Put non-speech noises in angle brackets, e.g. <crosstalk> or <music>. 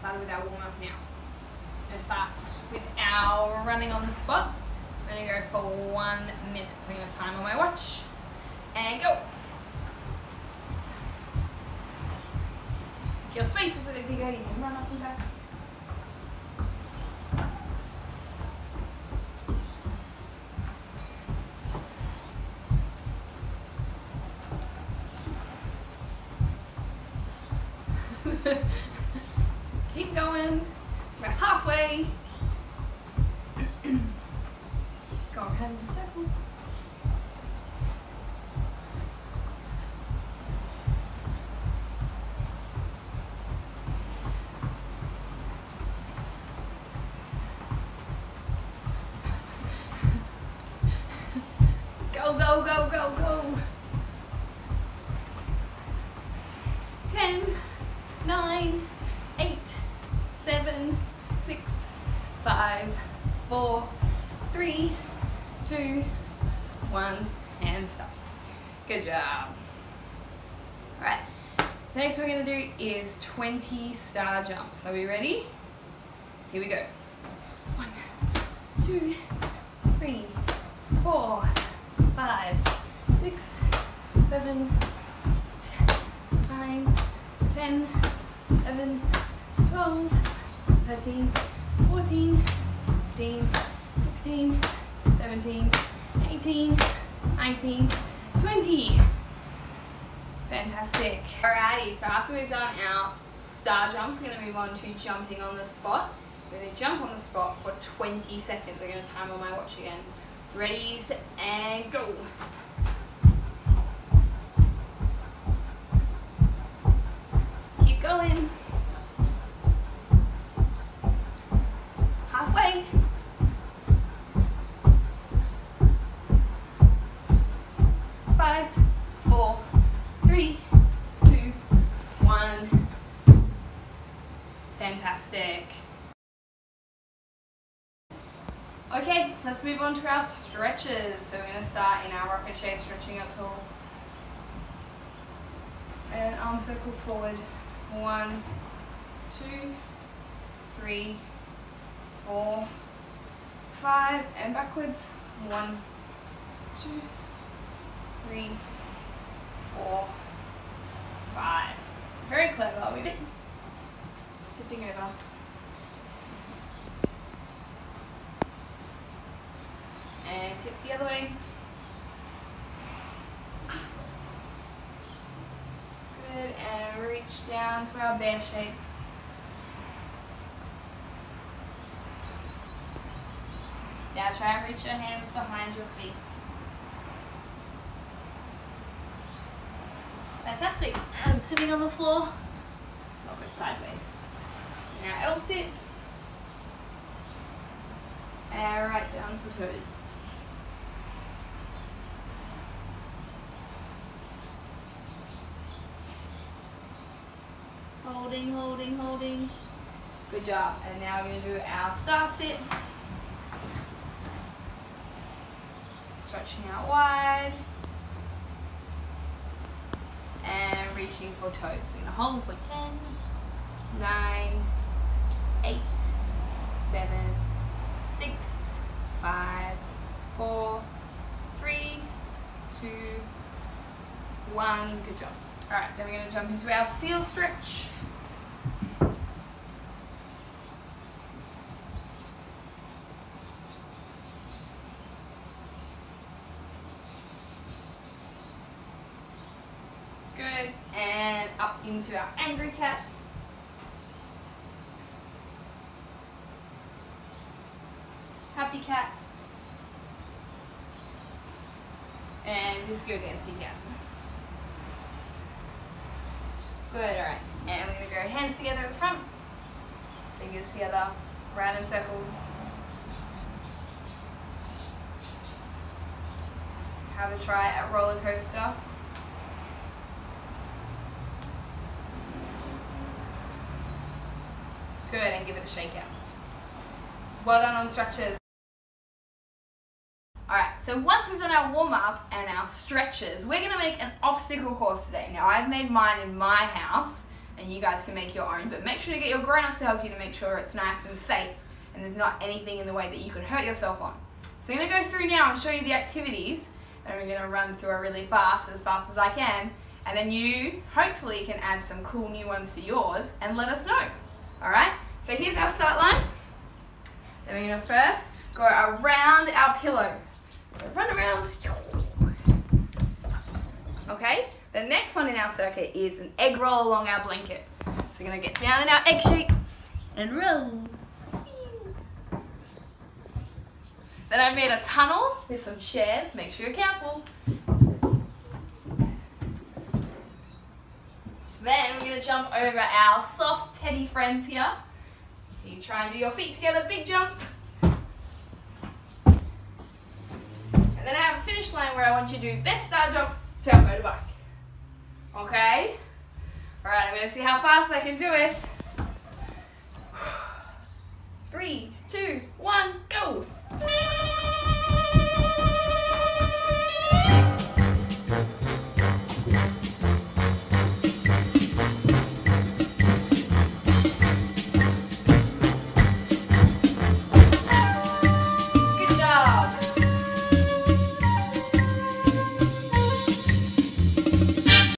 started with our warm up now. We're gonna start with our running on the spot. I'm gonna go for one minute. So I'm gonna time on my watch and go. If your space is a bit bigger, you can run up and back. <laughs> Keep going. We're halfway. <clears throat> Go around the circle. Go, go, go, go, go. 10, 9, 8, 7, 6, 5, 4, 3, 2, 1, and stop. Good job. Alright, next we're going to do is 20 star jumps. Are we ready? Here we go. One, two, three, four, five, six, seven, nine, 10, 11, 12, 13, 14, 15, 16, 17, 18, 19, 20. Fantastic. Alrighty, so after we've done our star jumps, we're going to move on to jumping on the spot. We're to jump on the spot for 20 seconds. We're to time on my watch again. Ready, and go. Okay, let's move on to our stretches. So we're going to start in our rocket shape, stretching up tall. And arm circles forward. One, two, three, four, five, and backwards. One, two, three, four, five. Very clever. We've been tipping over. And tip the other way. Good, and reach down to our bear shape. Now try and reach your hands behind your feet. Fantastic. And sitting on the floor, I'll go sideways. Now L sit. And right down for toes. Holding, holding, holding. Good job. And now we're going to do our star sit. Stretching out wide. And reaching for toes. We're going to hold for 10, 9, 8, 7, 6, 5, 4, 3, 2, 1. Good job. Alright, then we're going to jump into our seal stretch. Good. And up into our angry cat. Happy cat. And just go dancing cat. Good, alright. And we're to go hands together at the front. Fingers together, round in circles. Have a try at roller coaster. Good, and give it a shake out. Well done on stretches. Alright, so once we've done our warm up and our stretches, we're going to make an obstacle course today. Now, I've made mine in my house, and you guys can make your own. But make sure to get your grown-ups to help you to make sure it's nice and safe and there's not anything in the way that you could hurt yourself on. So I'm going to go through now and show you the activities and we're going to run through it really fast, as fast as I can, and then you hopefully can add some cool new ones to yours and let us know. Alright, so here's our start line. Then we're to first go around our pillow. So run around. Okay, the next one in our circuit is an egg roll along our blanket. So we're to get down in our egg shape and roll. Then I've made a tunnel with some chairs. Make sure you're careful. Then we're going to jump over our soft teddy friends here. You try and do your feet together, big jumps. And then I have a finish line where I want you to do best star jump to our motorbike. Okay? Alright, I'm going to see how fast I can do it.